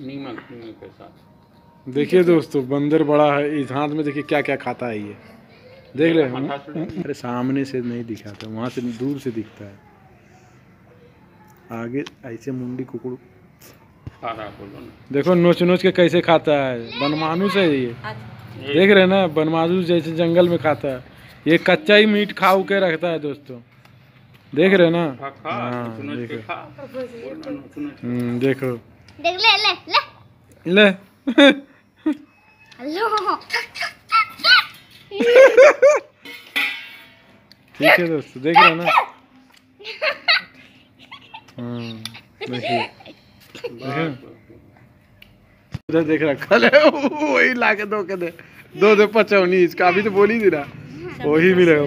नीमक नीमक के साथ। देखिए दोस्तों बंदर बड़ा है इस हाथ में देखिए क्या क्या खाता है ये। देख रहे हैं मथा से अरे सामने से नहीं दिखाता वहाँ से दूर से दिखता है। आगे ऐसे मुंडी कुकुड़ देखो नोच नोच के कैसे खाता है? बनमानुस है ये। देख रहे ना बनमानुस जैसे जंगल में खाता है। ये कच्चा ही मीट खा के रखता है दोस्तों। देख रहे हैं ना? हाँ, देखो। हम्म, देखो। देख ले ले ले। ले। हेलो। ठीक है दोस्तों देख रहे हैं ना? हाँ, उधर देख रहा कल है वही ला के दो। के दे दो दो पचौनी इसका अभी तो बोली थी ना वही मिलेगा